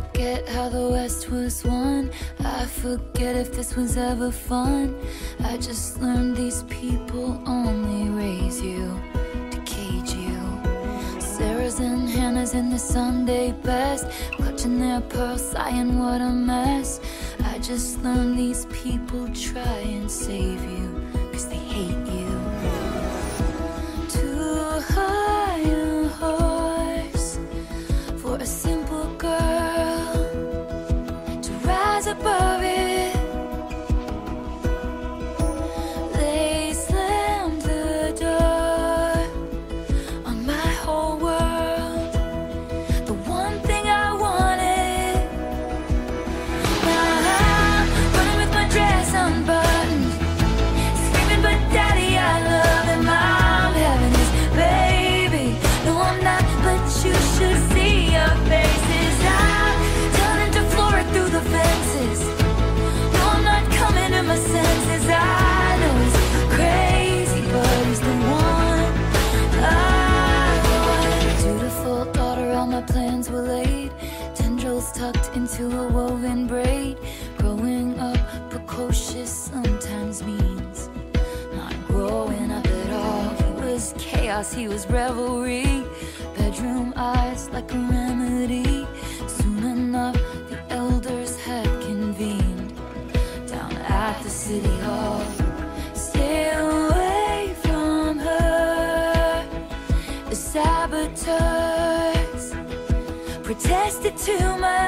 forget how the West was won. I forget if this was ever fun. I just learned these people only raise you to cage you. Sarah's and Hannah's in the Sunday best, clutching their pearls, sighing what a mess. I just learned these people try and save you, cause they hate you. he was revelry. Bedroom eyes like a remedy. Soon enough, the elders had convened down at the city hall. Stay away from her. The saboteurs protested too much.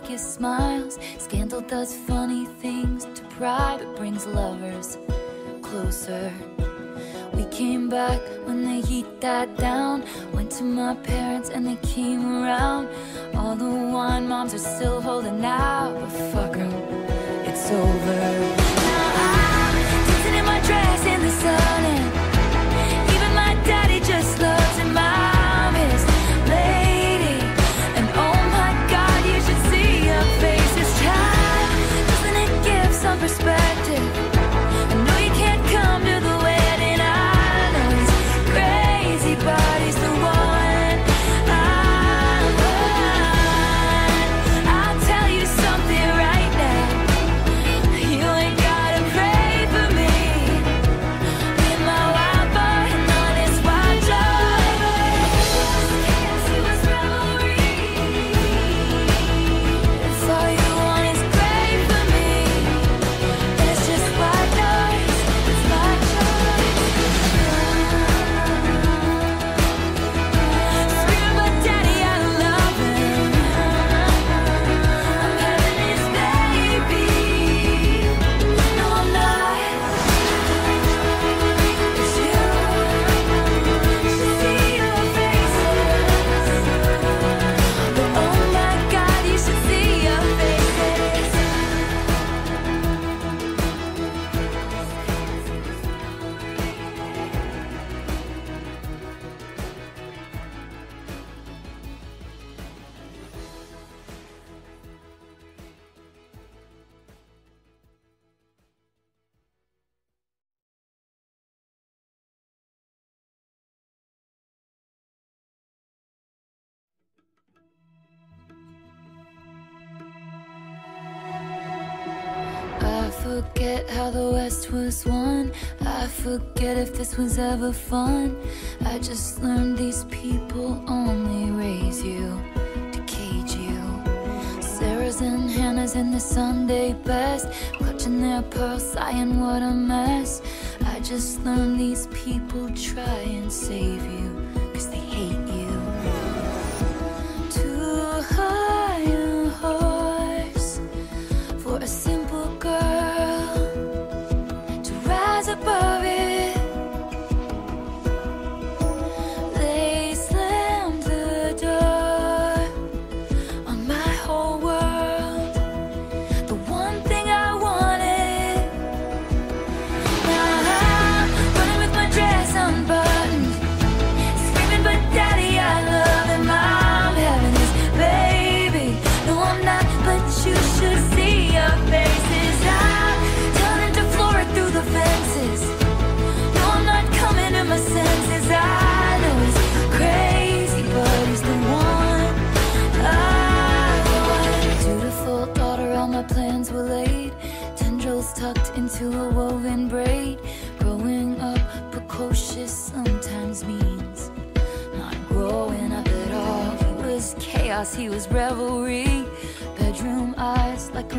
smiles. Scandal does funny things to pride, it brings lovers closer. We came back when the heat died down. Went to my parents and they came around. All the wine moms are still holding out, but fuck em, it's over. Now I'm dancing in my dress in the sun. how the West was won. I forget if this was ever fun. I just learned these people only raise you to cage you. Sarah's and Hannah's in the Sunday best, clutching their pearls, sighing what a mess. I just learned these people try and save you, cause they hate you. Too hard. he was revelry. Bedroom eyes like a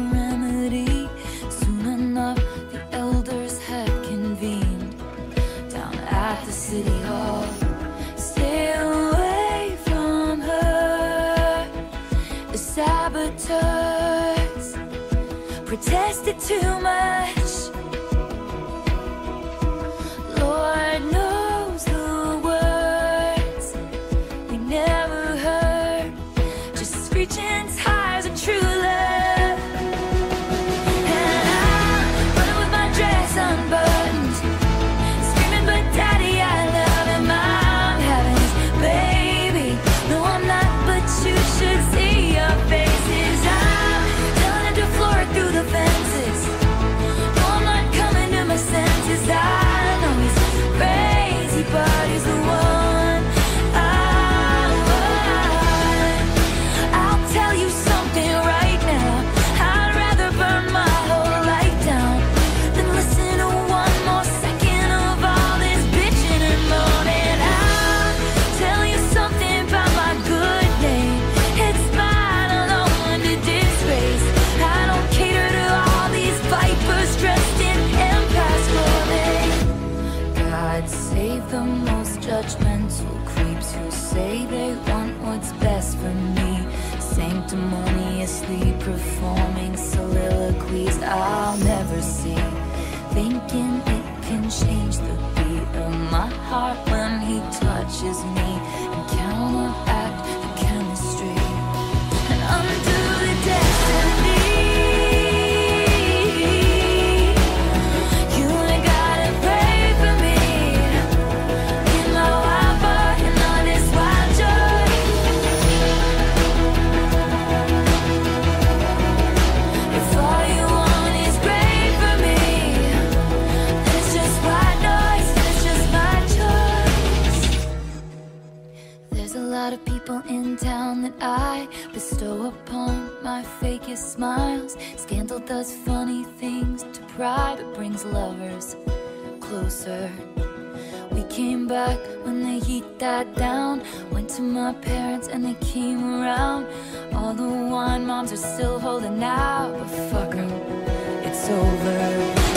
your smiles. Scandal does funny things to pride, it brings lovers closer. We came back when the heat died down. Went to my parents and they came around. All the wine moms are still holding out, but fuck them, it's over.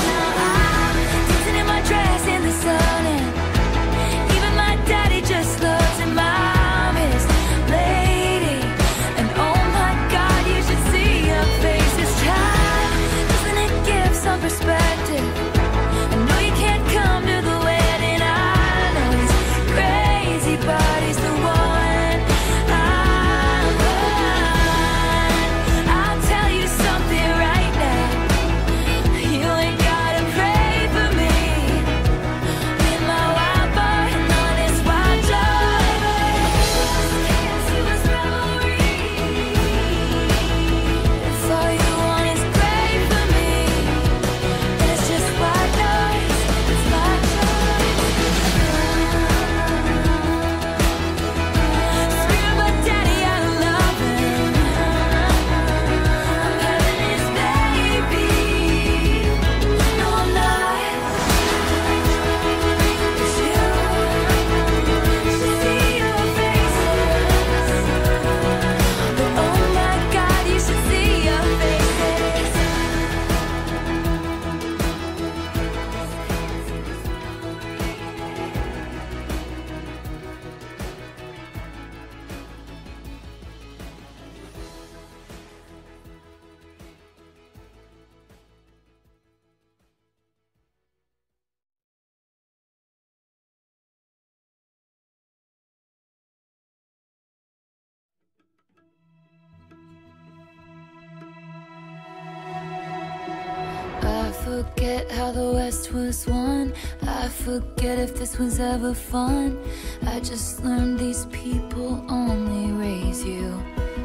forget how the West was won. I forget if this was ever fun. I just learned these people only raise you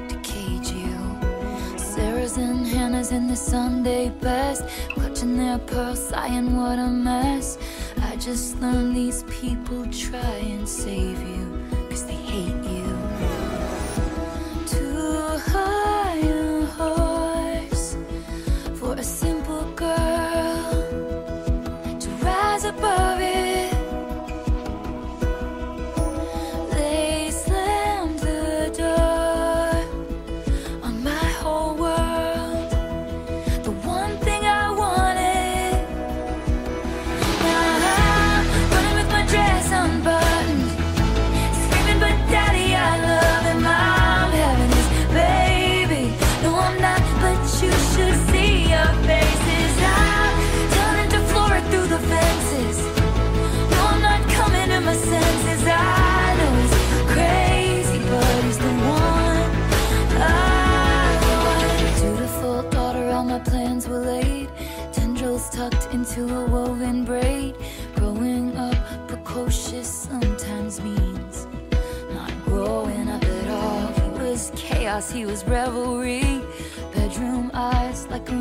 to cage you. Sarah's and Hannah's in the Sunday best, clutching their pearls, sighing what a mess. I just learned these people try and save you, cause they hate you. Too hard. he was revelry. Bedroom eyes like a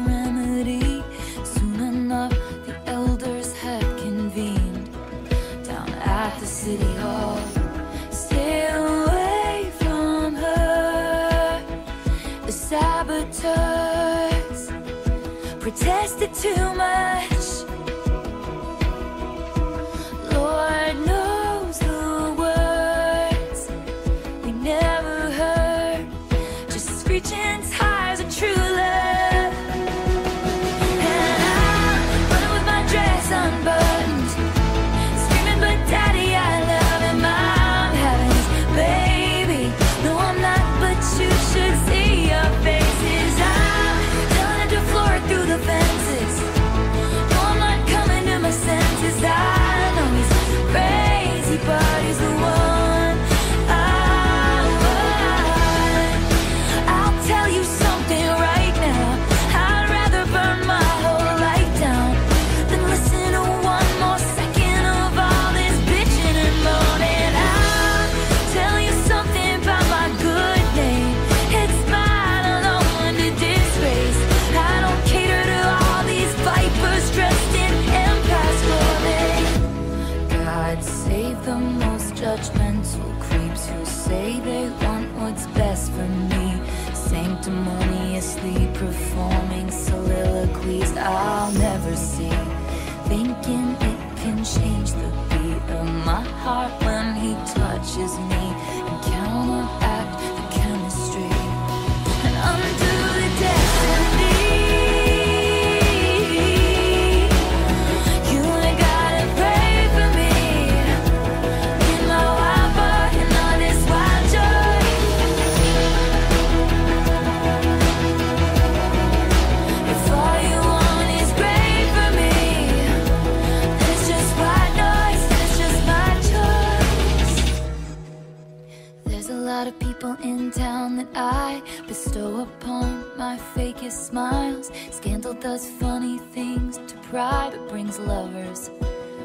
smiles. Scandal does funny things to pride, it brings lovers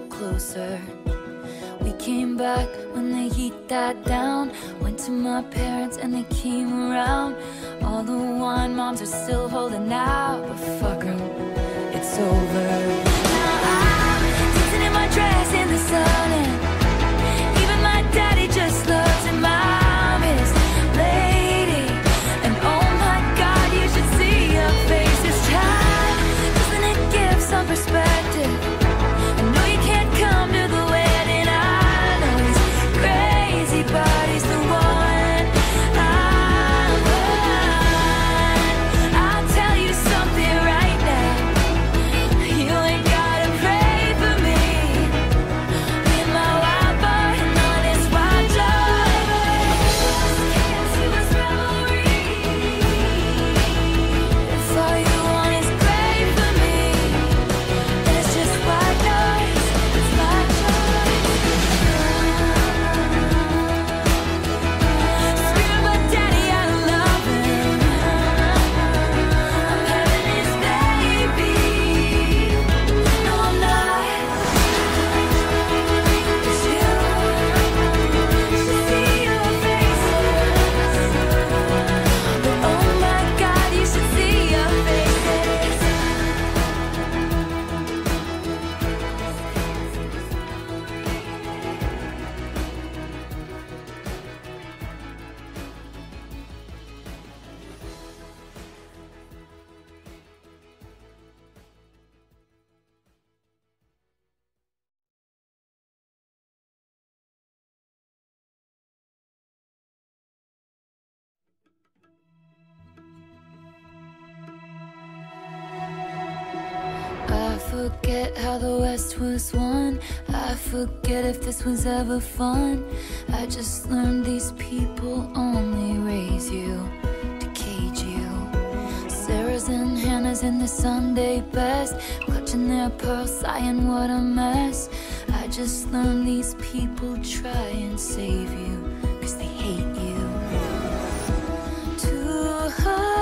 closer. We came back when the heat died down. Went to my parents and they came around. All the wine moms are still holding out, but fuck them, it's over. Now I'm dancing in my dress in the sun, and even my daddy just loves in my how the West was won. I forget if this was ever fun. I just learned these people only raise you to cage you. Sarah's and Hannah's in the Sunday best, clutching their pearls, sighing what a mess. I just learned these people try and save you, cause they hate you. Too hard.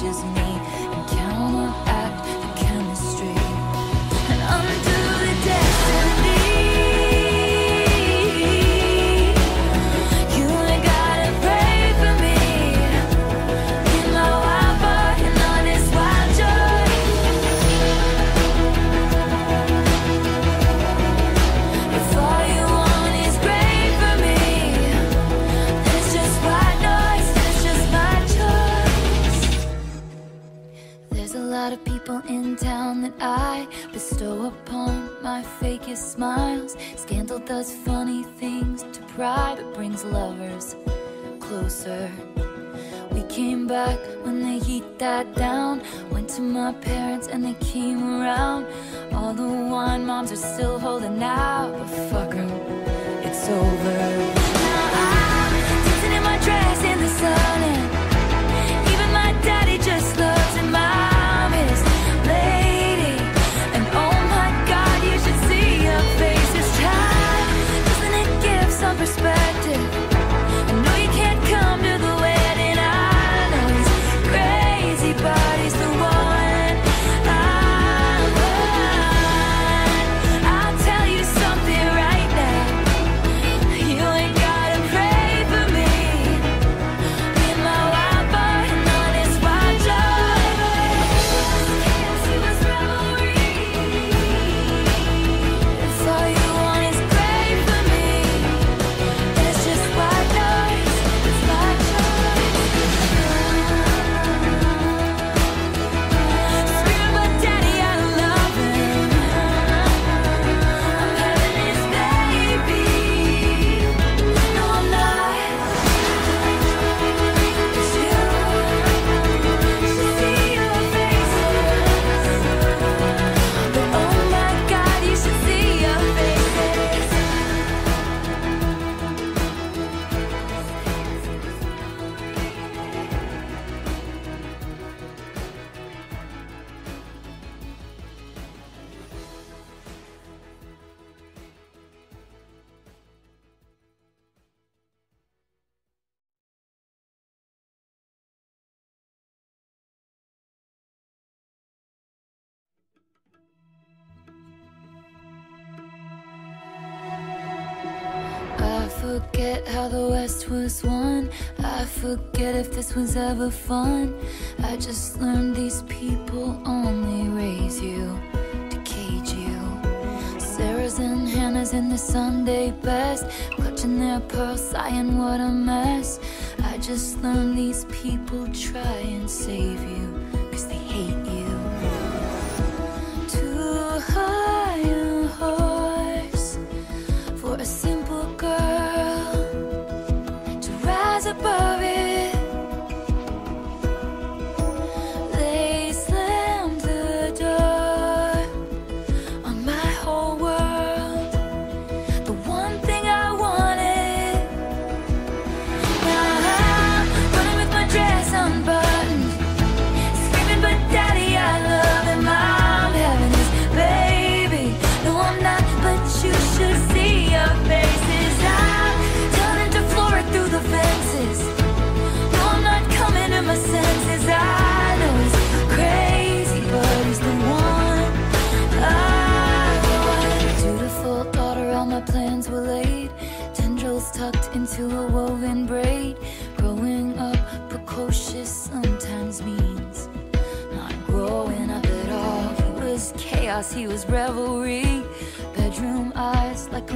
watches me. down that I bestow upon my fakest smiles. Scandal does funny things to pride, but brings lovers closer. We came back when the heat died down. Went to my parents and they came around. All the wine moms are still holding out, but fuck em, it's over. Now I'm dancing in my dress in the sun. how the West was won. I forget if this was ever fun. I just learned these people only raise you to cage you. Sarah's and Hannah's in the Sunday best, clutching their pearls, sighing what a mess. I just learned these people try and save you, cause they hate you. Too high. he was revelry. Bedroom eyes like a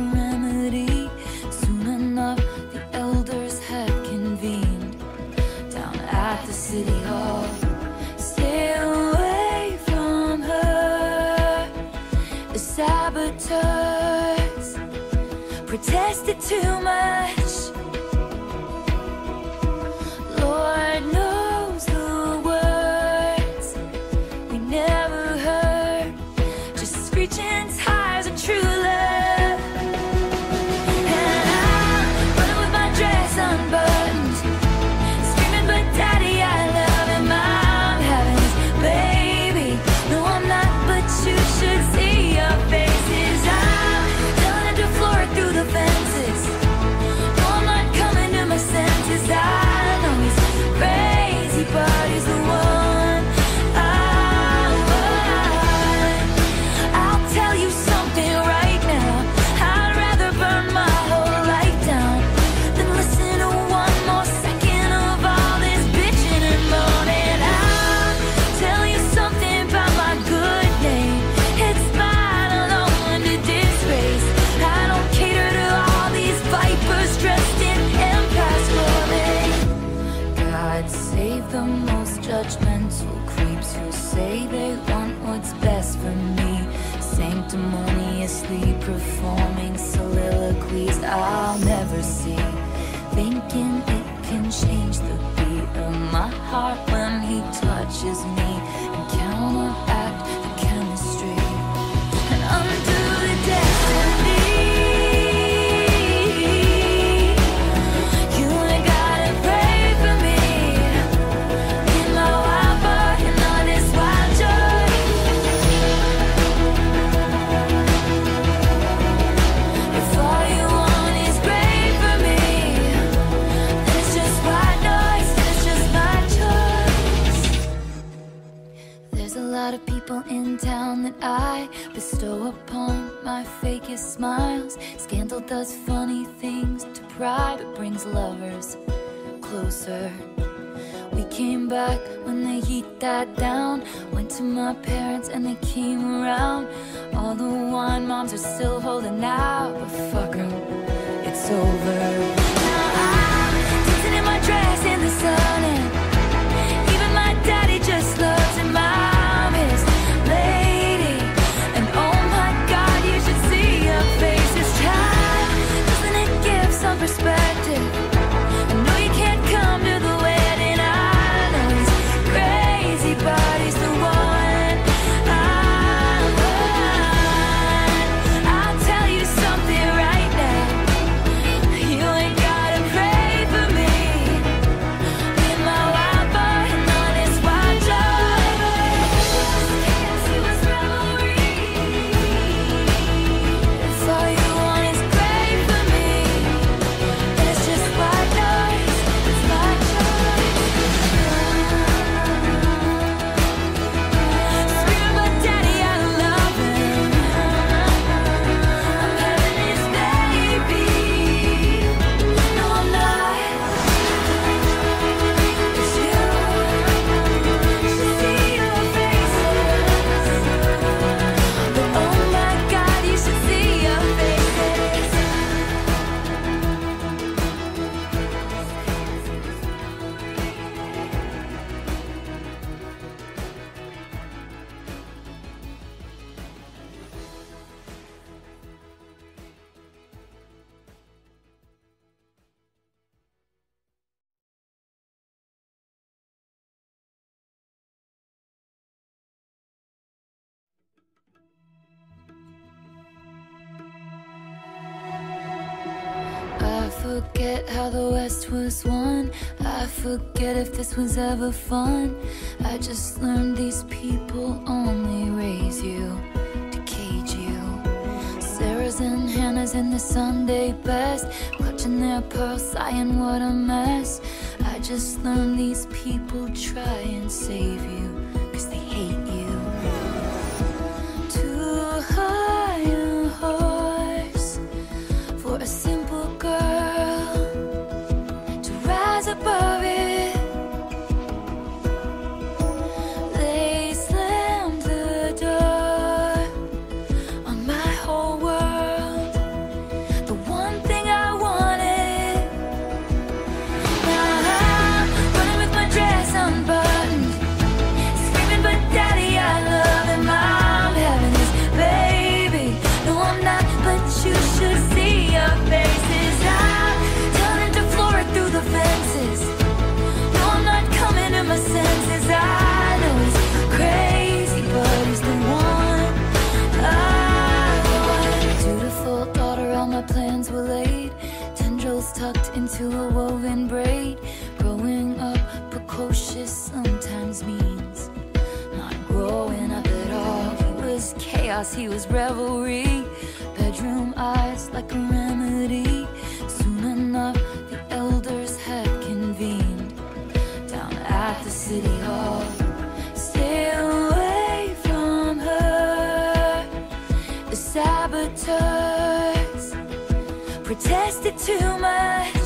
forget how the West was won. I forget if this was ever fun. I just learned these people only raise you to cage you. Sarah's and Hannah's in the Sunday best, clutching their pearls, sighing what a mess. I just learned these people try and save you, cause they hate you. Too high and high. chaos, he was revelry. Bedroom eyes like a remedy. Soon enough, the elders had convened down at the city hall. Stay away from her. The saboteurs protested too much.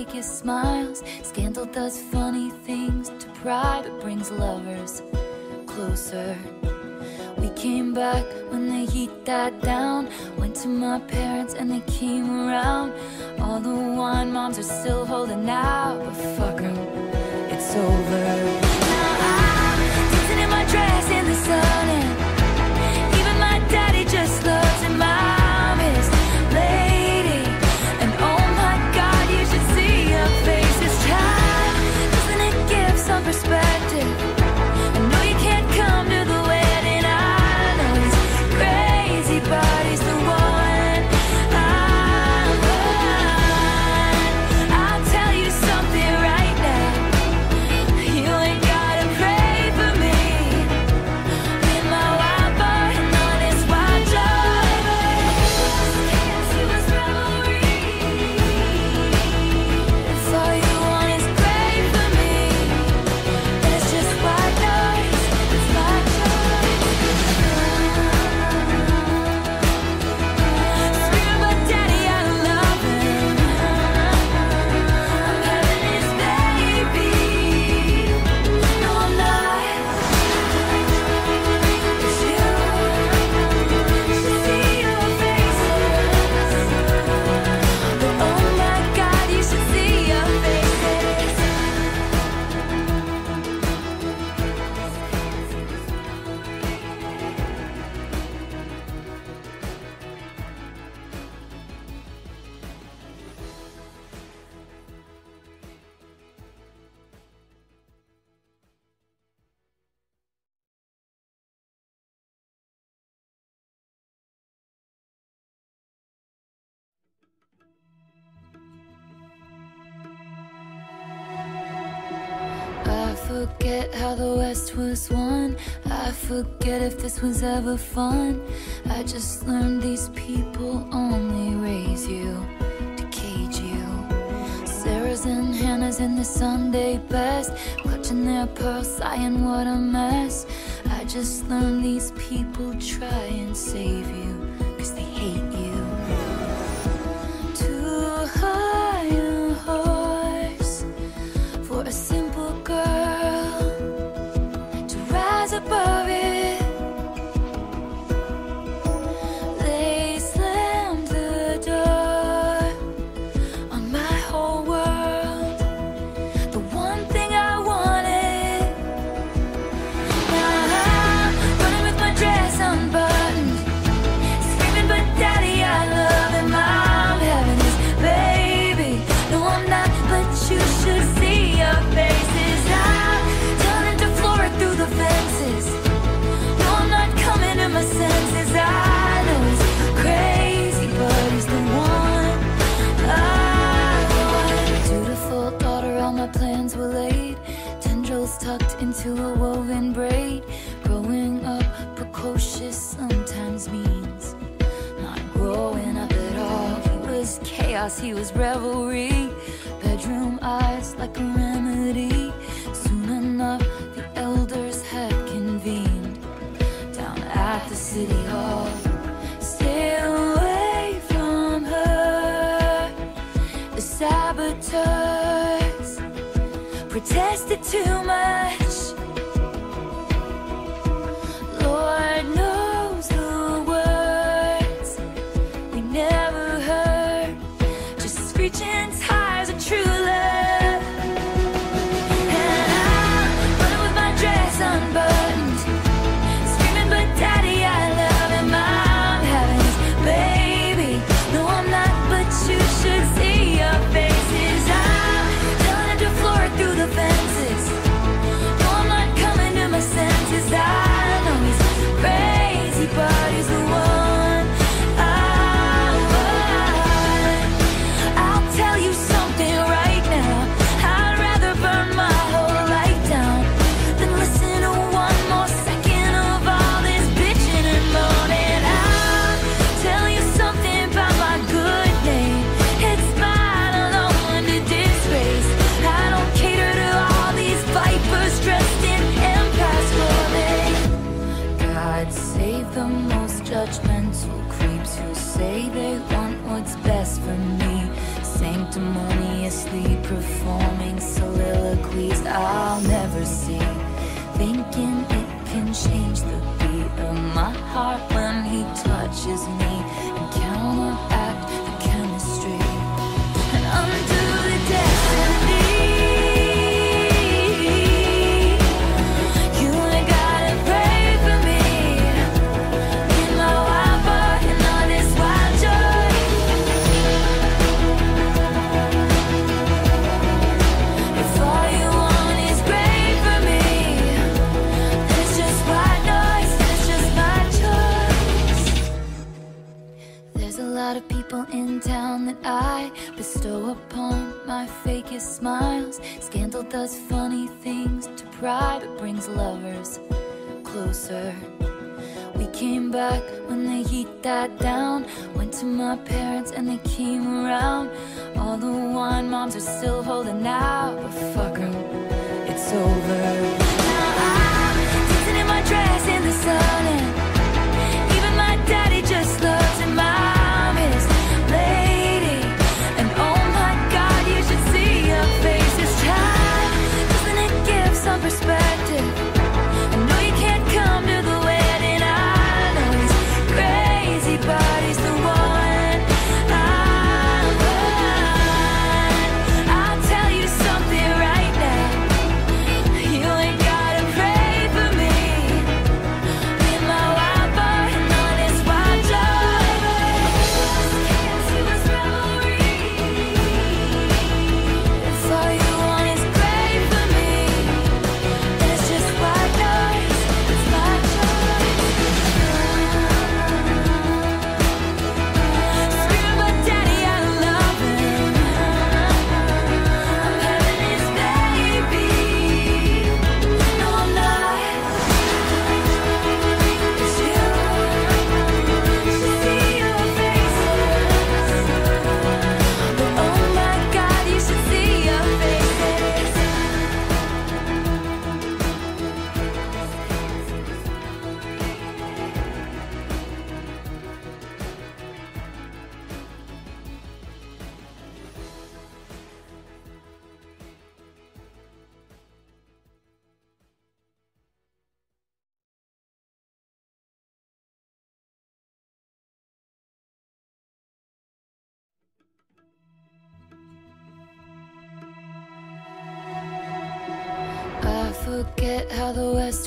fakest smiles. Scandal does funny things to pride It brings lovers closer. We came back when the heat died down. Went to my parents and they came around. All the wine moms are still holding out But fuck them, it's over. Now I'm dancing in my dress in the sun how the West was won. I forget if this was ever fun. I just learned these people only raise you to cage you. Sarah's and Hannah's in the Sunday best, clutching their pearls, sighing what a mess. I just learned these people try and save you, cause they hate you. Too hard. he was revelry. Bedroom eyes like a it can change the beat of my heart when he touches me. I bestow upon my fakest smiles. Scandal does funny things to pride, it brings lovers closer. We came back when the heat died down. Went to my parents and they came around. All the wine moms are still holding out, but fuck it's over. Now I'm dancing in my dress in the sun.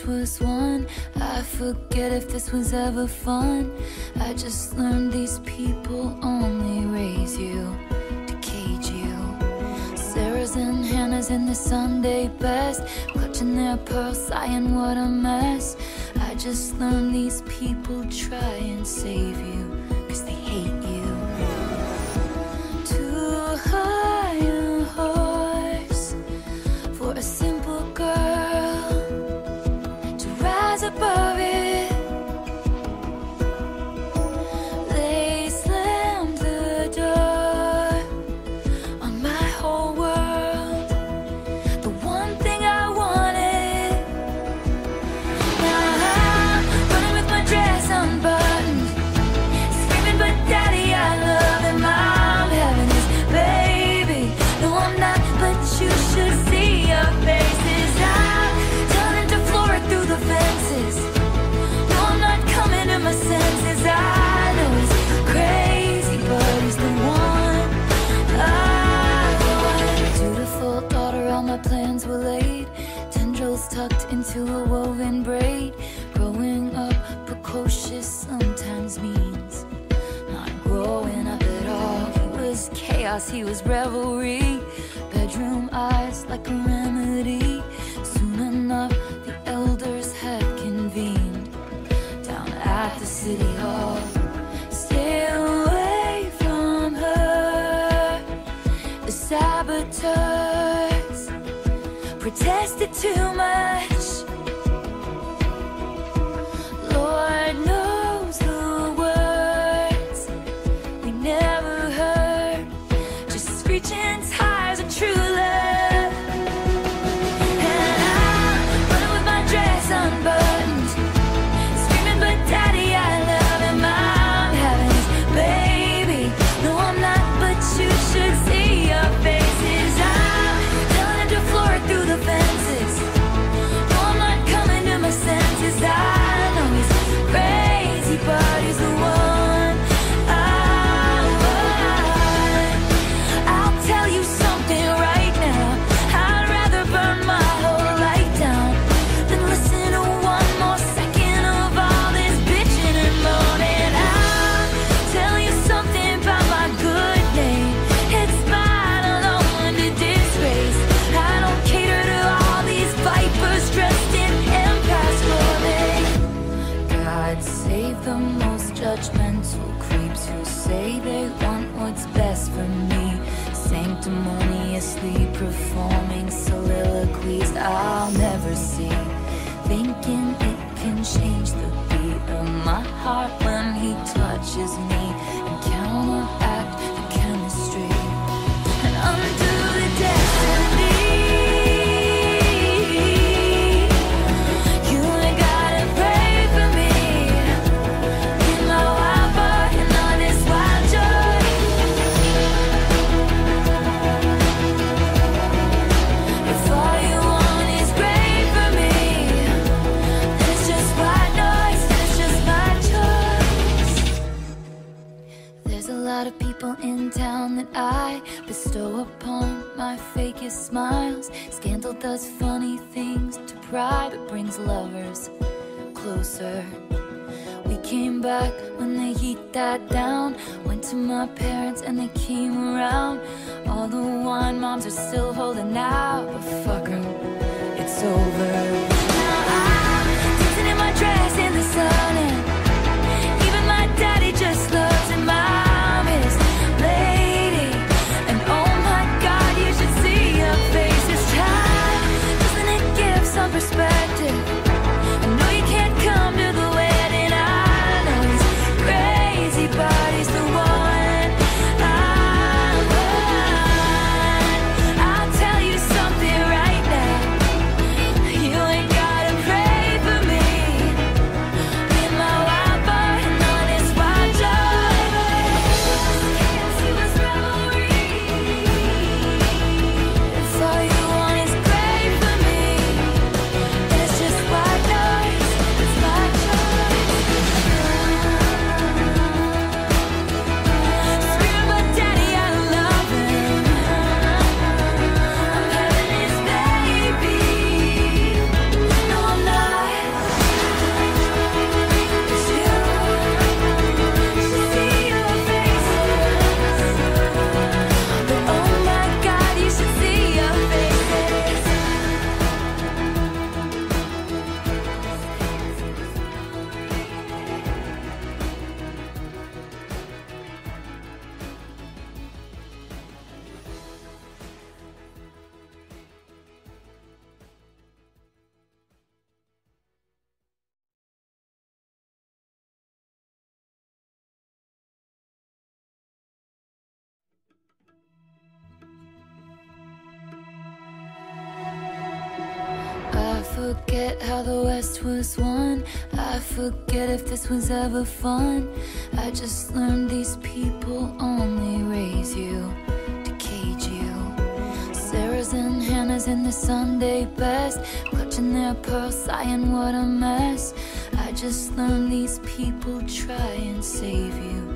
was one. I forget if this was ever fun. I just learned these people only raise you to cage you. Sarah's and Hannah's in the Sunday best Clutching their pearls, sighing what a mess. I just learned these people try and save you Cause they hate you. Too hard to a woven braid. Growing up precocious sometimes means not growing up at all. He was chaos, he was revelry. Bedroom eyes like a last was won I forget if this was ever fun. I just learned these people only raise you to cage you. Sarah's and Hannah's in the Sunday best. Clutching their pearls, sighing what a mess. I just learned these people try and save you.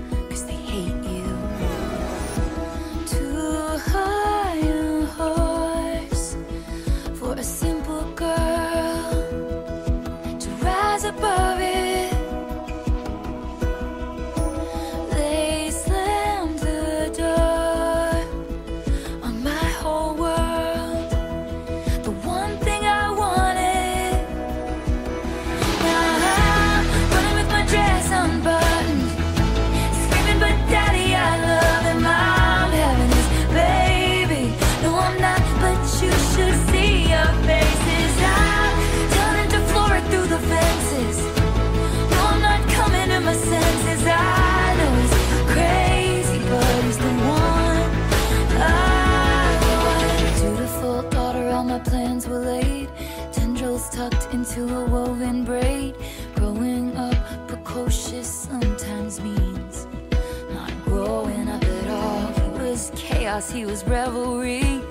he was revelry.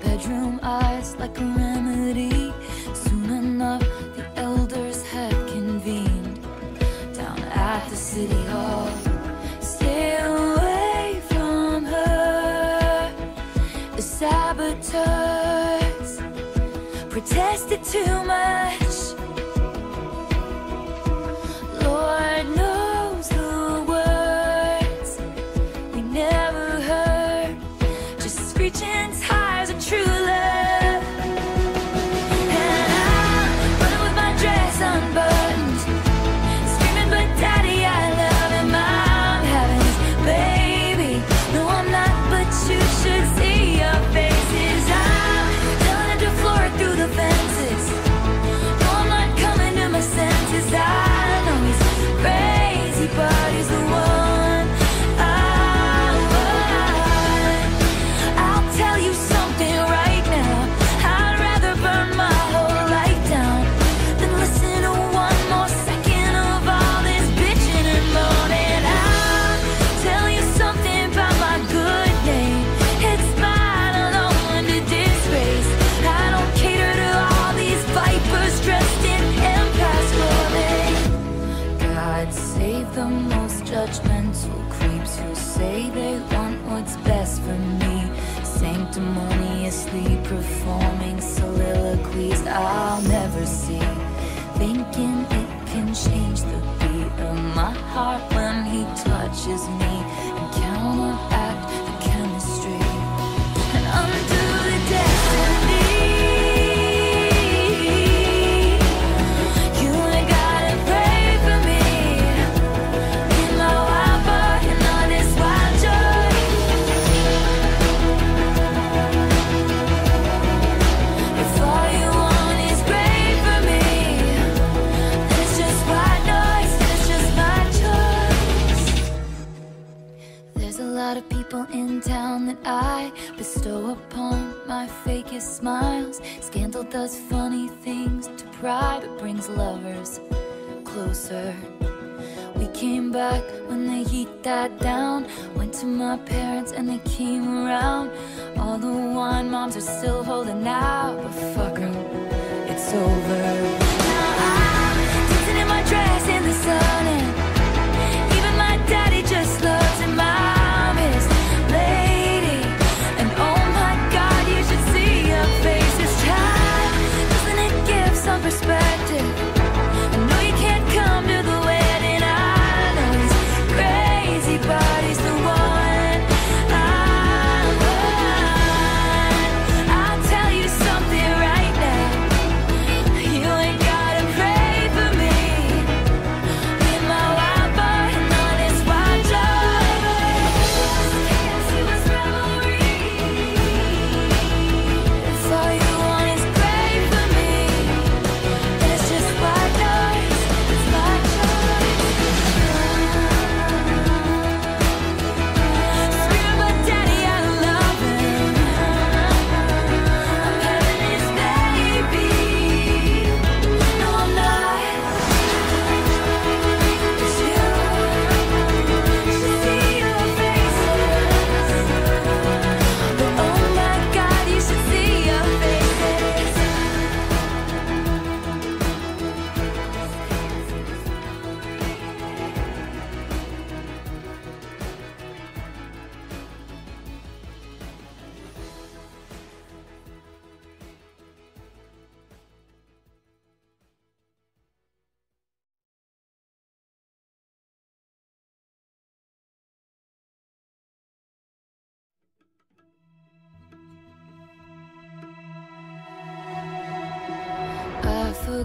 Bedroom eyes like a remedy. Soon enough, the elders had convened down at the city hall. Stay away from her, the saboteurs protested too much. my parents.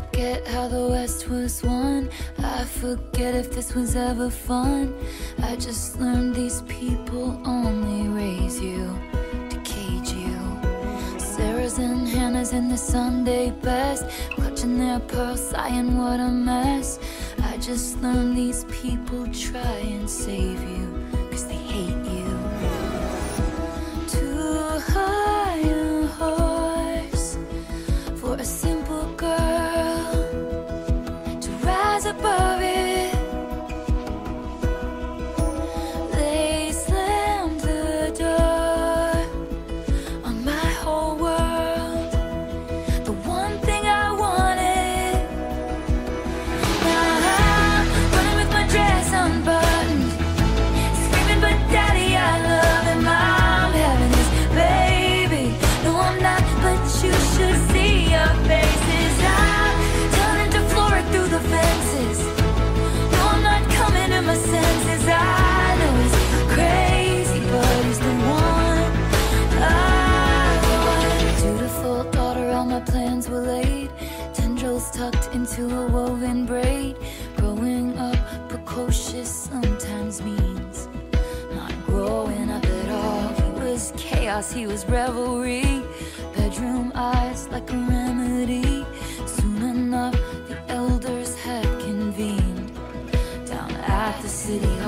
forget how the West was won. I forget if this was ever fun. I just learned these people only raise you to cage you. Sarah's and Hannah's in the Sunday best, clutching their pearls, sighing what a mess. I just learned these people try and save you. chaos, he was revelry. Bedroom eyes like a remedy. Soon enough, the elders had convened down at the city.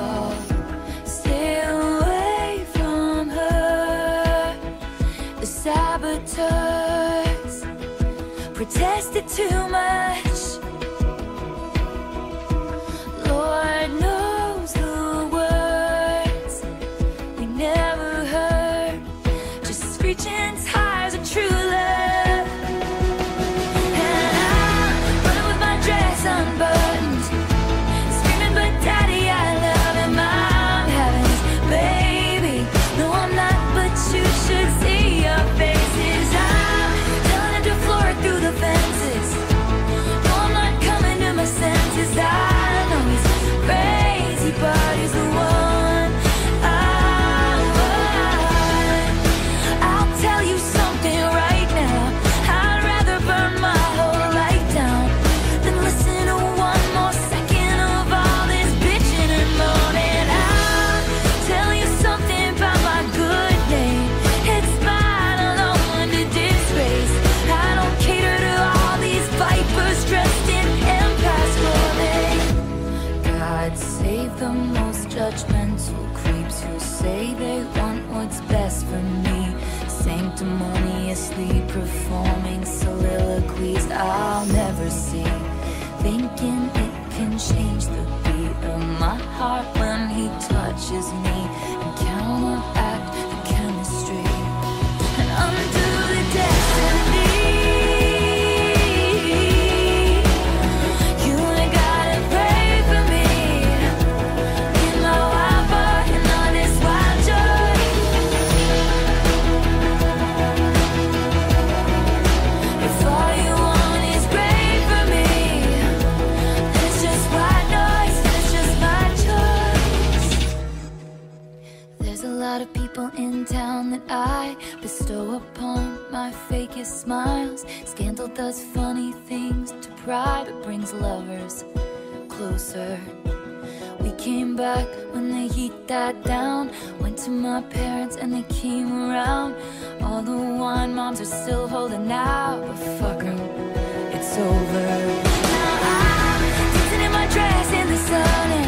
just me. Does funny things to pride, it brings lovers closer. We came back when the heat died down. Went to my parents and they came around. All the wine moms are still holding out, but fuck them, it's over. Now I'm dancing in my dress in the sun.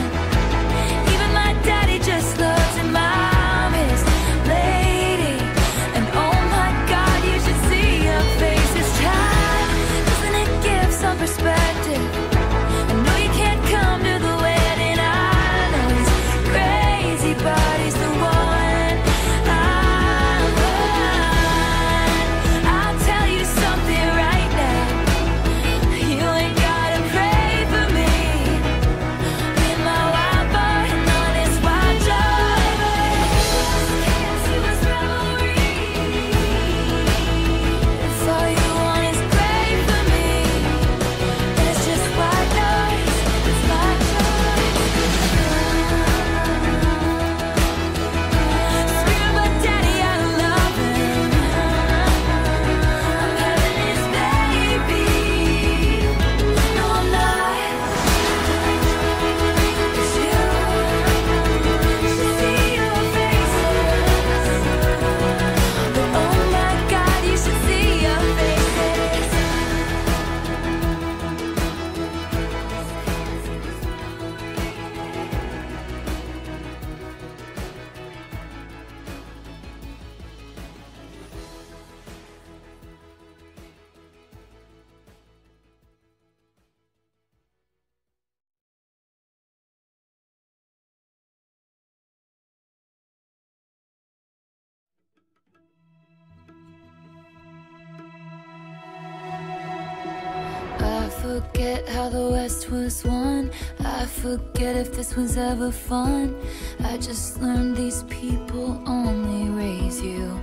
forget how the West was won. I forget if this was ever fun. I just learned these people only raise you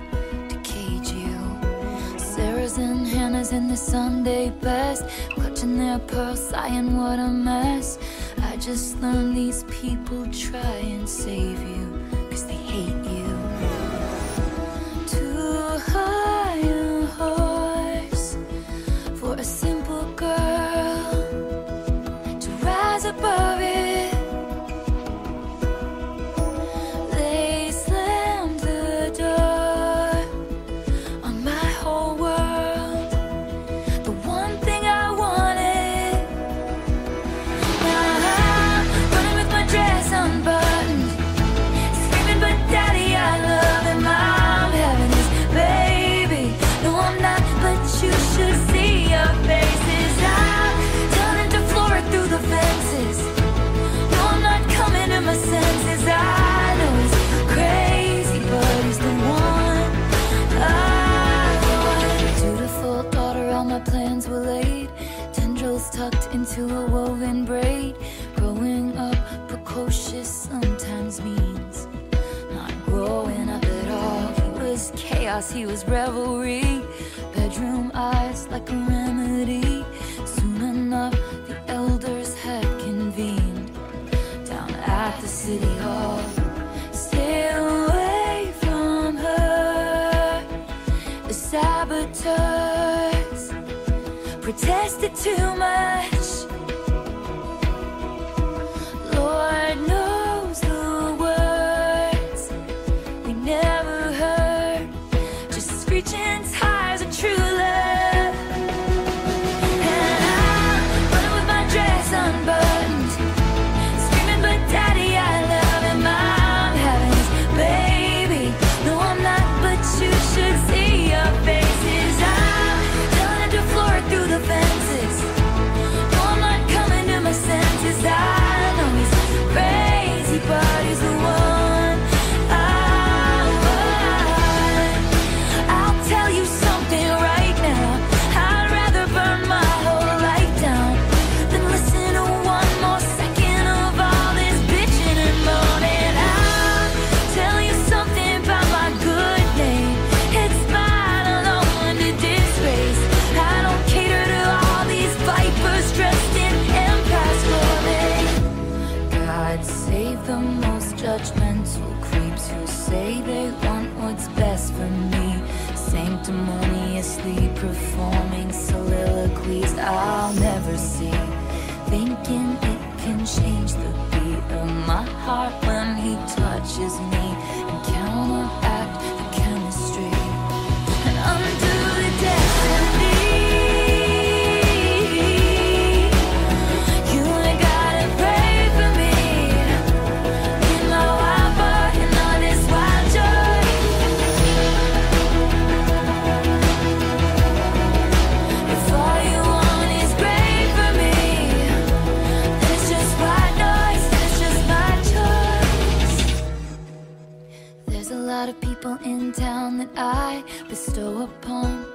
to cage you. Sarah's and Hannah's in the Sunday best, clutching their pearls, sighing what a mess. I just learned these people try and save you, cause they hate you. Too high and hope. he was revelry. Bedroom eyes like a remedy. Soon enough, the elders had convened down at the city hall. Stay away from her. The saboteurs protested too much.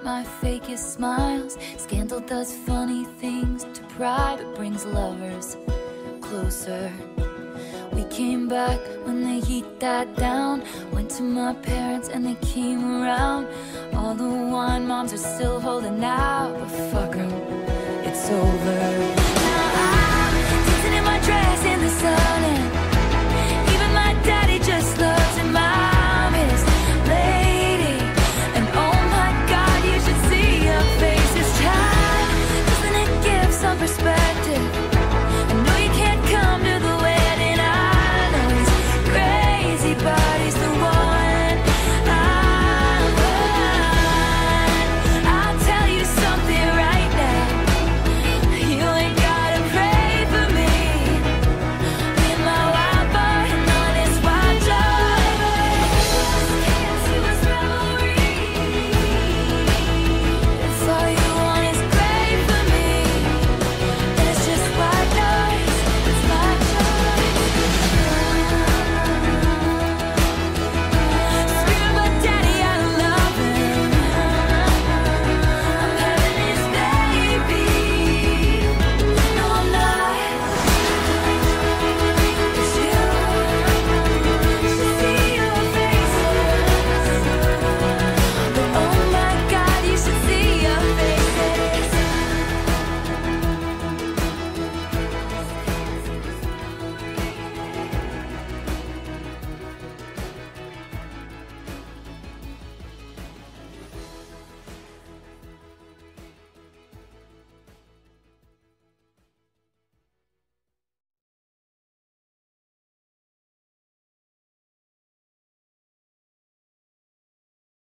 my fakest smiles. Scandal does funny things to pride, it brings lovers closer. We came back when the heat died down. Went to my parents and they came around. All the wine moms are still holding out, but fuck it's over.